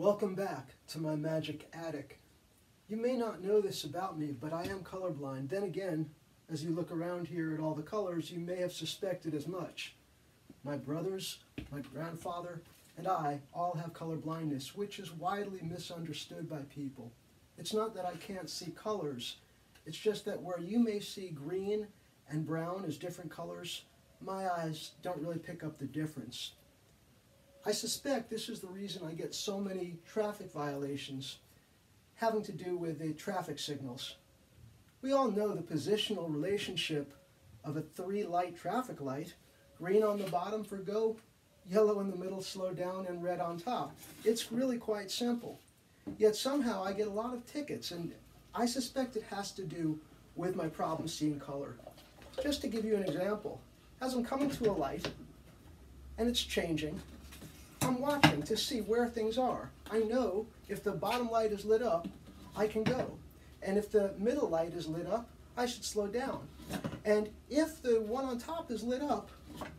Welcome back to my magic attic. You may not know this about me, but I am colorblind. Then again, as you look around here at all the colors, you may have suspected as much. My brothers, my grandfather, and I all have color blindness, which is widely misunderstood by people. It's not that I can't see colors, it's just that where you may see green and brown as different colors, my eyes don't really pick up the difference. I suspect this is the reason I get so many traffic violations having to do with the traffic signals. We all know the positional relationship of a three light traffic light, green on the bottom for go, yellow in the middle, slow down, and red on top. It's really quite simple. Yet somehow I get a lot of tickets, and I suspect it has to do with my problem seeing color. Just to give you an example, as I'm coming to a light, and it's changing, I'm watching to see where things are. I know if the bottom light is lit up, I can go. And if the middle light is lit up, I should slow down. And if the one on top is lit up,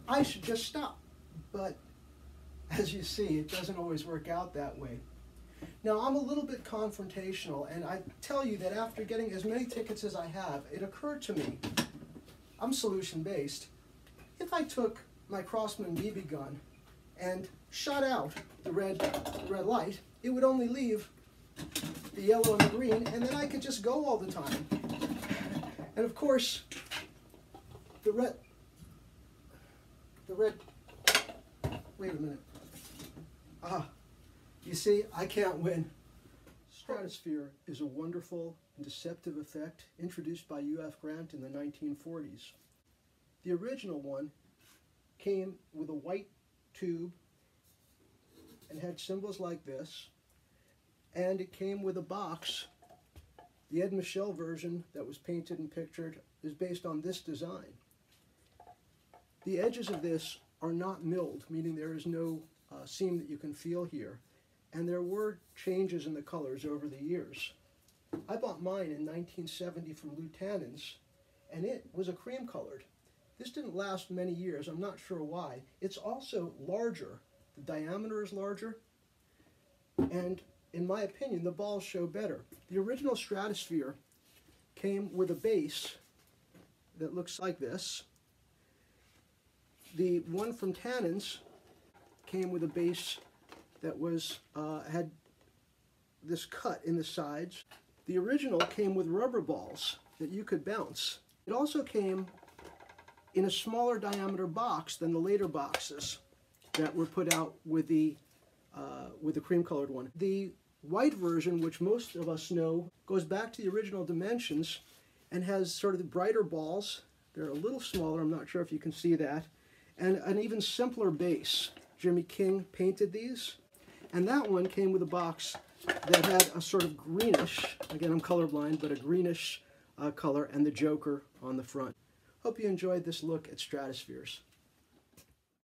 I should just stop. But as you see, it doesn't always work out that way. Now, I'm a little bit confrontational, and I tell you that after getting as many tickets as I have, it occurred to me, I'm solution based. If I took my Crosman BB gun and shot out the red, red light, it would only leave the yellow and the green, and then I could just go all the time. And of course, the red, the red, wait a minute. Ah, you see, I can't win. Stratosphere is a wonderful and deceptive effect introduced by U.F. Grant in the 1940s. The original one came with a white tube and had symbols like this, and it came with a box. The Ed Mishell version that was painted and pictured is based on this design. The edges of this are not milled, meaning there is no uh, seam that you can feel here. And there were changes in the colors over the years. I bought mine in 1970 from Lou Tannen's, and it was a cream colored. This didn't last many years, I'm not sure why. It's also larger. The diameter is larger, and in my opinion, the balls show better. The original Stratosphere came with a base that looks like this. The one from Tannen's came with a base that was uh, had this cut in the sides. The original came with rubber balls that you could bounce. It also came in a smaller diameter box than the later boxes that were put out with the uh, with the cream colored one. The white version, which most of us know, goes back to the original dimensions and has sort of the brighter balls. They're a little smaller, I'm not sure if you can see that, and an even simpler base. Jimmy King painted these, and that one came with a box that had a sort of greenish, again I'm colorblind, but a greenish uh, color and the Joker on the front. Hope you enjoyed this look at Stratospheres.